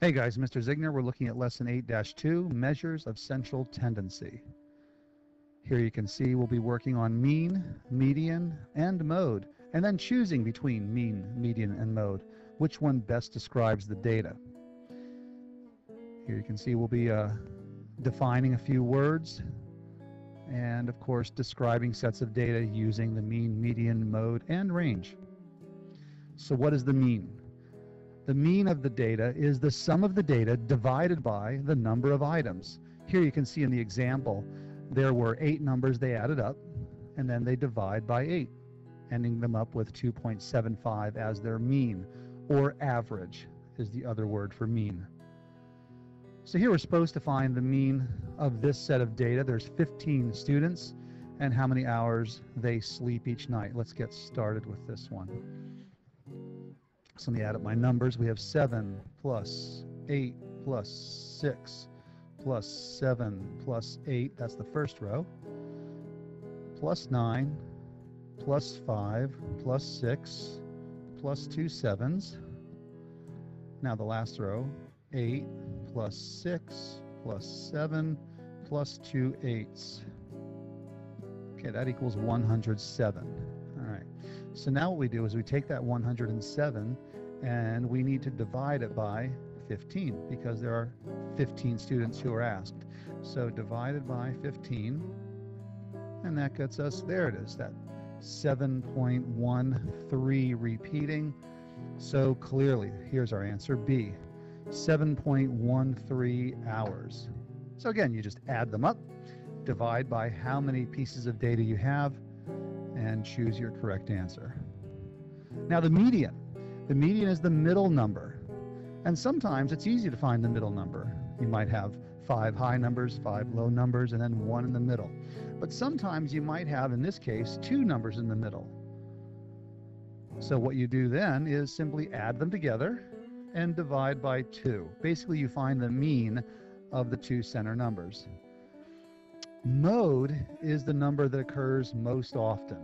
Hey guys, Mr. Zigner. We're looking at lesson 8-2, measures of central tendency. Here you can see we'll be working on mean, median, and mode, and then choosing between mean, median, and mode, which one best describes the data. Here you can see we'll be uh, defining a few words, and of course describing sets of data using the mean, median, mode, and range. So what is the mean? The mean of the data is the sum of the data divided by the number of items. Here you can see in the example, there were eight numbers they added up, and then they divide by eight, ending them up with 2.75 as their mean, or average is the other word for mean. So here we're supposed to find the mean of this set of data. There's 15 students and how many hours they sleep each night. Let's get started with this one. So let me add up my numbers. We have 7 plus 8 plus 6 plus 7 plus 8. That's the first row. Plus 9 plus 5 plus 6 plus 2 sevens. Now the last row. 8 plus 6 plus 7 plus 2 eights. Okay, that equals 107. So now what we do is we take that 107 and we need to divide it by 15 because there are 15 students who are asked. So divided by 15, and that gets us, there it is, that 7.13 repeating. So clearly, here's our answer B, 7.13 hours. So again, you just add them up, divide by how many pieces of data you have, and choose your correct answer. Now the median. The median is the middle number. And sometimes it's easy to find the middle number. You might have five high numbers, five low numbers, and then one in the middle. But sometimes you might have, in this case, two numbers in the middle. So what you do then is simply add them together and divide by two. Basically, you find the mean of the two center numbers. Mode is the number that occurs most often.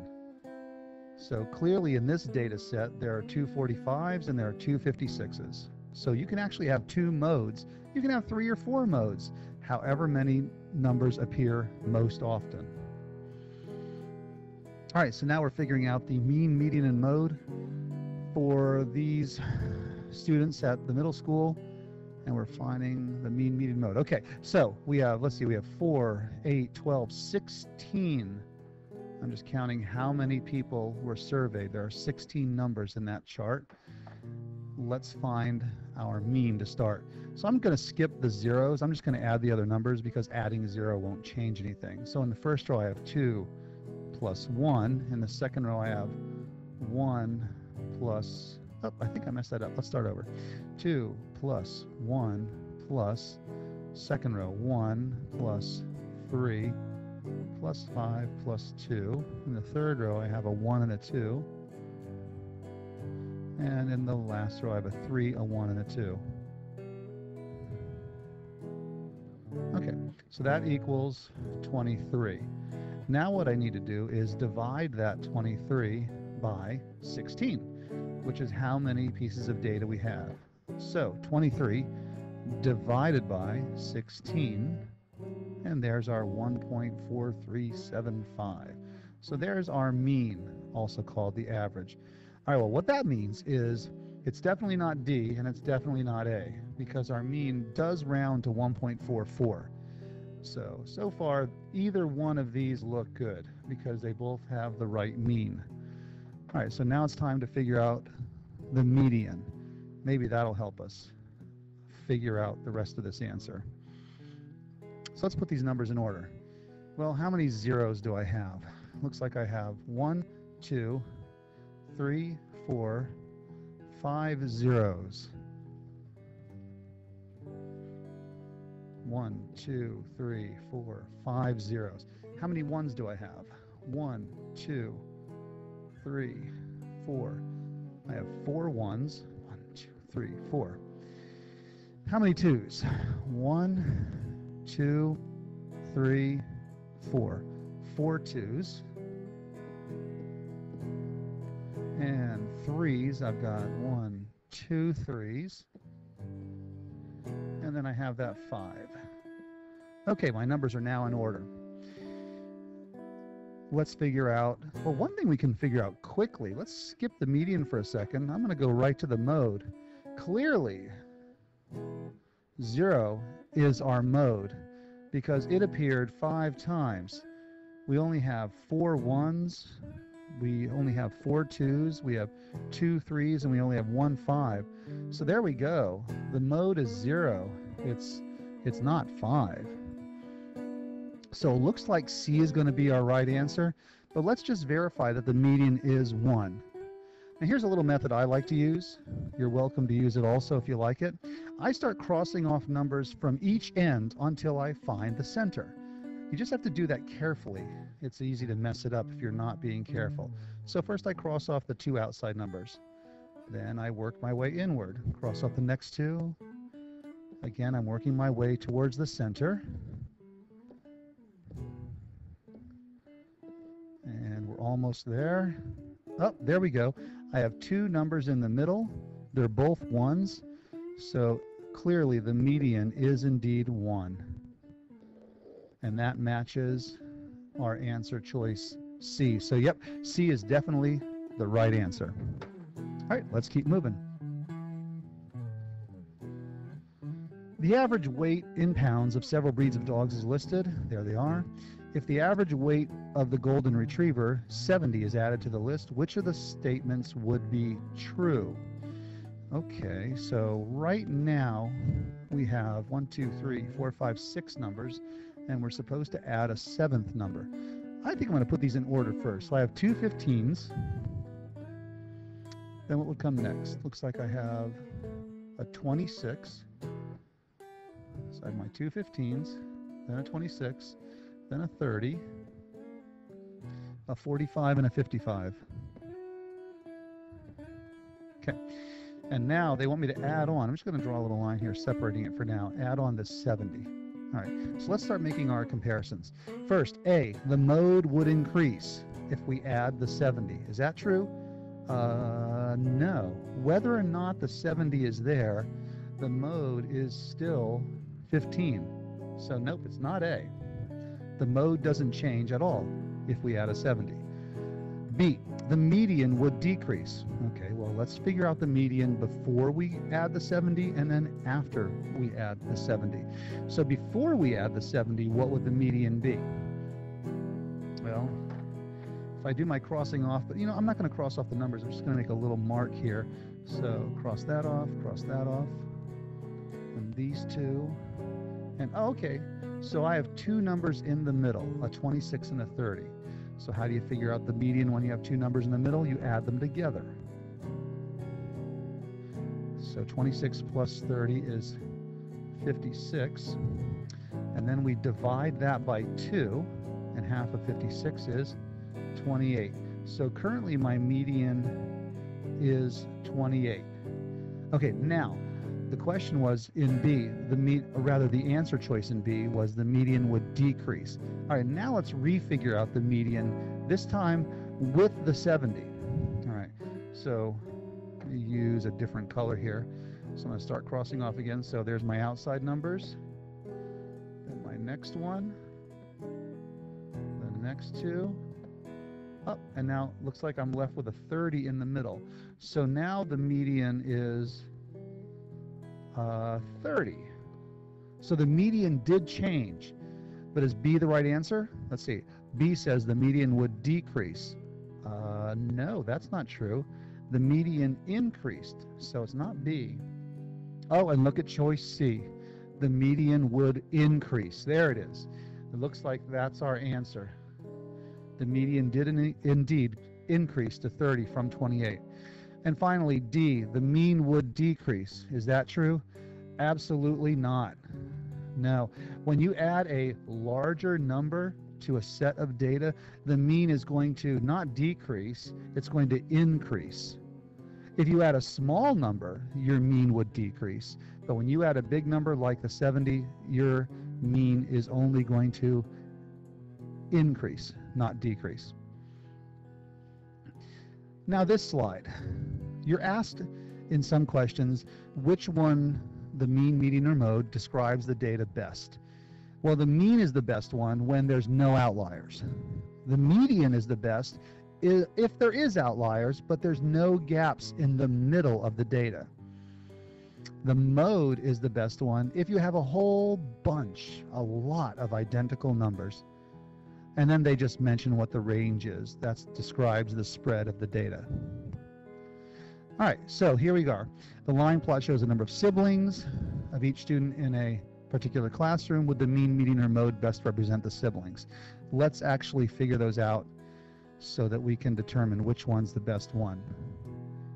So clearly in this data set, there are two 45s and there are two 56s. So you can actually have two modes. You can have three or four modes, however many numbers appear most often. All right, so now we're figuring out the mean, median, and mode for these students at the middle school and we're finding the mean median mode. Okay, so we have, let's see, we have 4, 8, 12, 16. I'm just counting how many people were surveyed. There are 16 numbers in that chart. Let's find our mean to start. So I'm going to skip the zeros. I'm just going to add the other numbers because adding zero won't change anything. So in the first row I have 2 plus 1. In the second row I have 1 plus Oh, I think I messed that up. Let's start over. 2 plus 1 plus, second row, 1 plus 3 plus 5 plus 2. In the third row, I have a 1 and a 2. And in the last row, I have a 3, a 1, and a 2. Okay, so that equals 23. Now what I need to do is divide that 23 by 16 which is how many pieces of data we have. So 23 divided by 16, and there's our 1.4375. So there's our mean, also called the average. All right, well, what that means is it's definitely not D and it's definitely not A because our mean does round to 1.44. So, so far, either one of these look good because they both have the right mean. All right, so now it's time to figure out the median. Maybe that'll help us figure out the rest of this answer. So let's put these numbers in order. Well, how many zeros do I have? Looks like I have one, two, three, four, five zeros. One, two, three, four, five zeros. How many ones do I have? One, two, three, four. I have four ones. One, two, three, four. How many twos? One, two, three, four. Four twos. And threes, I've got one, two threes. And then I have that 5. Okay, my numbers are now in order. Let's figure out, well, one thing we can figure out quickly, let's skip the median for a second. I'm going to go right to the mode. Clearly, 0 is our mode because it appeared five times. We only have four ones, we only have four twos, we have two threes, and we only have one five. So there we go. The mode is zero. It's it's not five. So it looks like C is going to be our right answer, but let's just verify that the median is one. Now here's a little method I like to use. You're welcome to use it also if you like it. I start crossing off numbers from each end until I find the center. You just have to do that carefully. It's easy to mess it up if you're not being careful. So first I cross off the two outside numbers. Then I work my way inward. Cross off the next two. Again, I'm working my way towards the center. And we're almost there. Oh, there we go. I have two numbers in the middle. They're both ones. So clearly the median is indeed one and that matches our answer choice C. So yep, C is definitely the right answer. All right, let's keep moving. The average weight in pounds of several breeds of dogs is listed. There they are. If the average weight of the golden retriever, 70, is added to the list, which of the statements would be true? Okay, so right now we have one, two, three, four, five, six numbers and we're supposed to add a seventh number. I think I'm going to put these in order first. So I have two 15s. Then what would come next? Looks like I have a 26. So I have my two 15s, then a 26, then a 30, a 45, and a 55. Okay. And now they want me to add on. I'm just going to draw a little line here separating it for now. Add on the 70. All right, so let's start making our comparisons. First, A, the mode would increase if we add the 70. Is that true? Uh, no. Whether or not the 70 is there, the mode is still 15. So nope, it's not A. The mode doesn't change at all if we add a 70. B, the median would decrease. Okay, well, let's figure out the median before we add the 70 and then after we add the 70. So before we add the 70, what would the median be? Well, if I do my crossing off, but you know, I'm not going to cross off the numbers. I'm just going to make a little mark here. So cross that off, cross that off, and these two. And oh, okay, so I have two numbers in the middle, a 26 and a 30. So how do you figure out the median when you have two numbers in the middle? You add them together. So 26 plus 30 is 56. And then we divide that by 2, and half of 56 is 28. So currently my median is 28. Okay, now the question was in B, the me, or rather the answer choice in B was the median would decrease. All right, now let's refigure out the median, this time with the 70. All right, so use a different color here. So I'm gonna start crossing off again. So there's my outside numbers, then my next one, the next two, up, and now looks like I'm left with a 30 in the middle. So now the median is uh, 30. So the median did change. But is B the right answer? Let's see. B says the median would decrease. Uh, no, that's not true. The median increased, so it's not B. Oh, and look at choice C. The median would increase. There it is. It looks like that's our answer. The median did in indeed increase to 30 from 28. And finally, D, the mean would decrease. Is that true? Absolutely not. No. When you add a larger number to a set of data, the mean is going to not decrease, it's going to increase. If you add a small number, your mean would decrease. But when you add a big number like the 70, your mean is only going to increase, not decrease. Now this slide, you're asked in some questions which one the mean, median, or mode describes the data best? Well, the mean is the best one when there's no outliers. The median is the best if there is outliers, but there's no gaps in the middle of the data. The mode is the best one if you have a whole bunch, a lot of identical numbers. And then they just mention what the range is. That describes the spread of the data. All right, so here we go. The line plot shows the number of siblings of each student in a particular classroom. Would the mean, median, or mode best represent the siblings? Let's actually figure those out so that we can determine which one's the best one.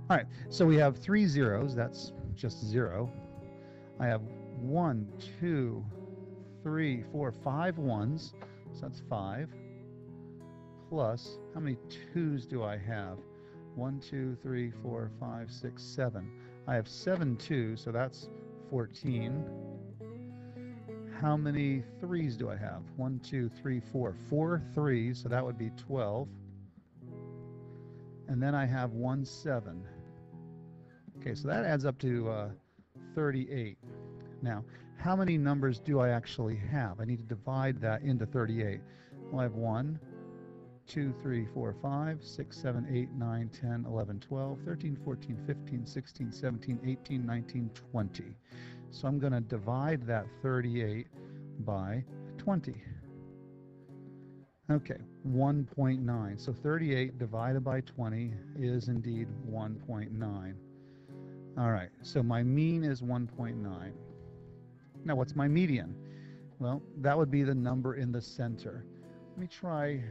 All right, so we have three zeros. That's just zero. I have one, two, three, four, five ones. So that's five. Plus, how many twos do I have? One, two, three, four, five, six, seven. I have seven twos, so that's 14. How many threes do I have? One, two, three, four. Four threes, so that would be 12. And then I have one seven. Okay, so that adds up to uh, 38. Now, how many numbers do I actually have? I need to divide that into 38. Well, I have 1, 2, 3, 4, 5, 6, 7, 8, 9, 10, 11, 12, 13, 14, 15, 16, 17, 18, 19, 20. So I'm going to divide that 38 by 20. Okay, 1.9. So 38 divided by 20 is indeed 1.9. All right, so my mean is 1.9. Now what's my median? Well, that would be the number in the center. Let me try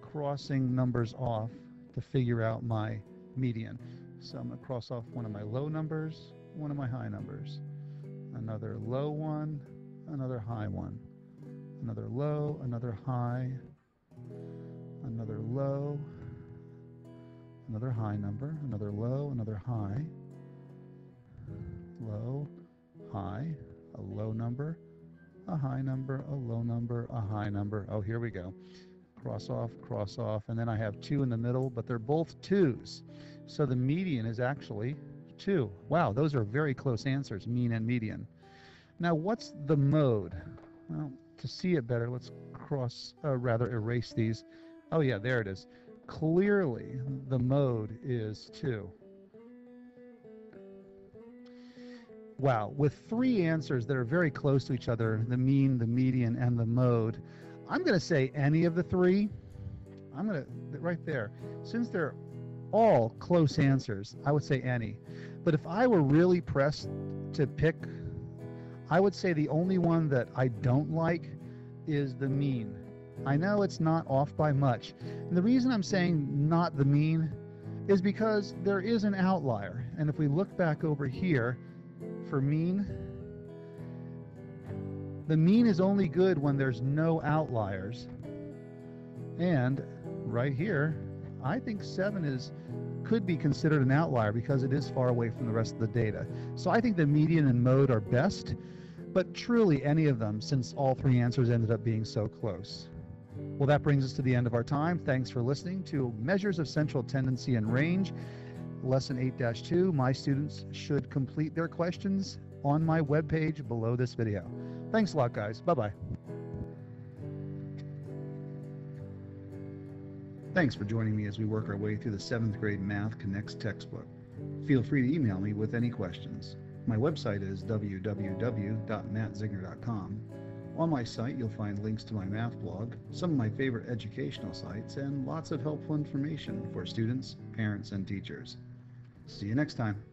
crossing numbers off to figure out my median. So I'm going to cross off one of my low numbers, one of my high numbers, another low one, another high one another low, another high, another low, another high number, another low, another high, low, high, a low number, a high number, a low number, a high number. Oh, here we go. Cross off, cross off, and then I have two in the middle, but they're both twos. So the median is actually two. Wow, those are very close answers, mean and median. Now, what's the mode? Well, to see it better, let's cross, uh, rather erase these. Oh yeah, there it is. Clearly, the mode is 2. Wow, with three answers that are very close to each other, the mean, the median, and the mode, I'm going to say any of the three. I'm going to, right there. Since they're all close answers, I would say any. But if I were really pressed to pick I would say the only one that I don't like is the mean. I know it's not off by much. And the reason I'm saying not the mean is because there is an outlier. And if we look back over here for mean, the mean is only good when there's no outliers. And right here, I think 7 is could be considered an outlier because it is far away from the rest of the data. So I think the median and mode are best but truly any of them since all three answers ended up being so close. Well, that brings us to the end of our time. Thanks for listening to Measures of Central Tendency and Range, Lesson 8-2. My students should complete their questions on my webpage below this video. Thanks a lot, guys. Bye-bye. Thanks for joining me as we work our way through the 7th grade Math Connects textbook. Feel free to email me with any questions. My website is www.mattzigner.com. On my site, you'll find links to my math blog, some of my favorite educational sites, and lots of helpful information for students, parents, and teachers. See you next time.